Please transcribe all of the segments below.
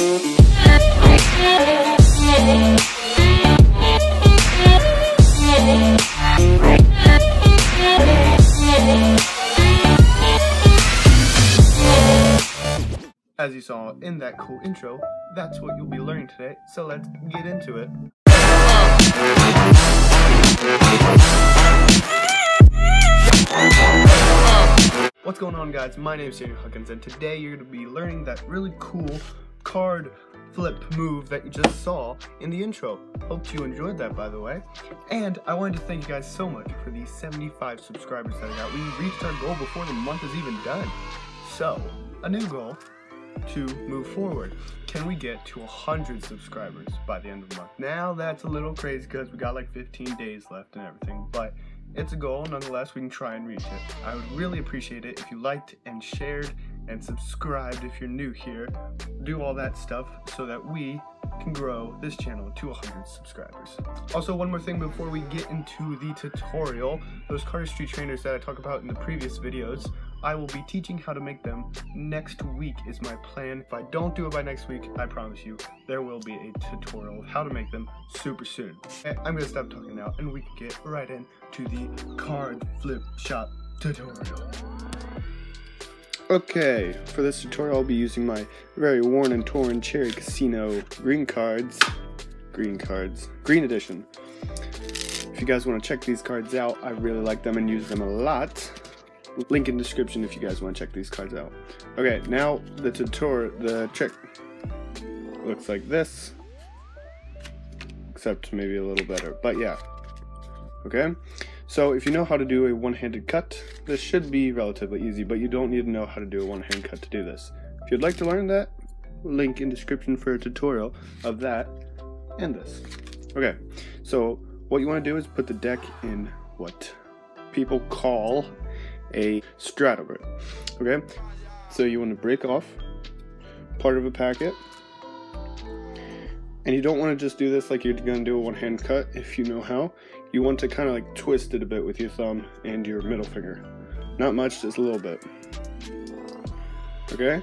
As you saw in that cool intro, that's what you'll be learning today, so let's get into it. What's going on guys, my name is Daniel Huckins and today you're going to be learning that really cool card flip move that you just saw in the intro. Hope you enjoyed that by the way. And I wanted to thank you guys so much for the 75 subscribers that I got. We reached our goal before the month is even done. So, a new goal to move forward. Can we get to 100 subscribers by the end of the month? Now that's a little crazy because we got like 15 days left and everything, but it's a goal, nonetheless, we can try and reach it. I would really appreciate it if you liked and shared and subscribed if you're new here. Do all that stuff so that we can grow this channel to 100 subscribers. Also, one more thing before we get into the tutorial, those cardistry trainers that I talked about in the previous videos, I will be teaching how to make them next week is my plan. If I don't do it by next week, I promise you, there will be a tutorial of how to make them super soon. I'm gonna stop talking now and we can get right into the card flip shop tutorial. Okay, for this tutorial I'll be using my very worn and torn Cherry Casino green cards. Green cards. Green edition. If you guys want to check these cards out, I really like them and use them a lot. Link in description if you guys want to check these cards out. Okay, now the tutorial, the trick looks like this. Except maybe a little better, but yeah. Okay, so if you know how to do a one-handed cut, this should be relatively easy, but you don't need to know how to do a one-hand cut to do this. If you'd like to learn that, link in description for a tutorial of that and this. Okay, so what you want to do is put the deck in what people call a straddle. Okay, so you want to break off part of a packet, and you don't want to just do this like you're going to do a one-hand cut if you know how you want to kind of like twist it a bit with your thumb and your middle finger. Not much, just a little bit. Okay?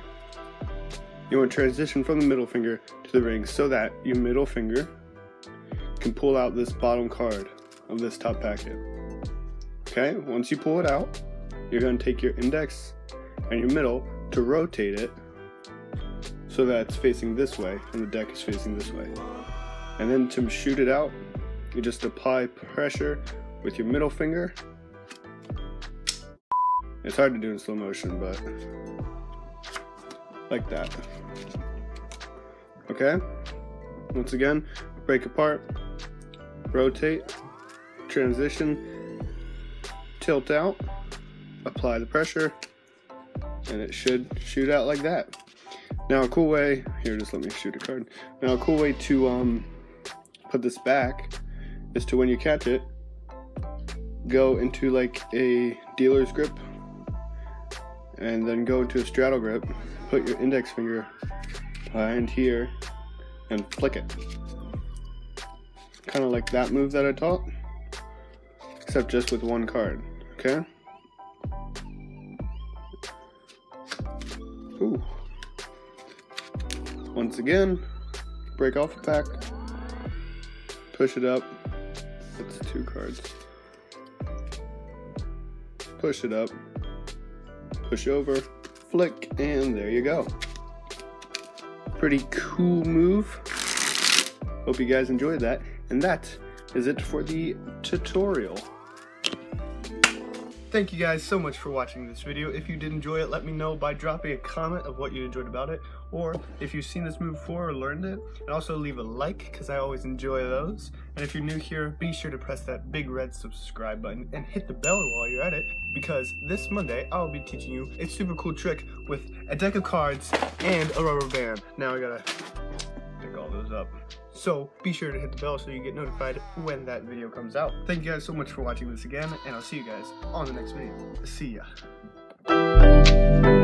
You want to transition from the middle finger to the ring so that your middle finger can pull out this bottom card of this top packet. Okay, once you pull it out, you're going to take your index and your middle to rotate it so that it's facing this way and the deck is facing this way. And then to shoot it out, you just apply pressure with your middle finger. It's hard to do in slow motion, but like that. Okay? Once again, break apart, rotate, transition, tilt out, apply the pressure, and it should shoot out like that. Now a cool way, here just let me shoot a card. Now a cool way to um, put this back is to when you catch it, go into like a dealer's grip and then go into a straddle grip, put your index finger behind here and flick it. Kind of like that move that I taught, except just with one card, okay? Ooh. Once again, break off the pack, push it up, that's two cards. Push it up, push over, flick, and there you go. Pretty cool move. Hope you guys enjoyed that. And that is it for the tutorial. Thank you guys so much for watching this video. If you did enjoy it, let me know by dropping a comment of what you enjoyed about it, or if you've seen this move before or learned it, and also leave a like, because I always enjoy those. And if you're new here, be sure to press that big red subscribe button and hit the bell while you're at it, because this Monday, I'll be teaching you a super cool trick with a deck of cards and a rubber band. Now I gotta up. So be sure to hit the bell so you get notified when that video comes out. Thank you guys so much for watching this again, and I'll see you guys on the next video. See ya.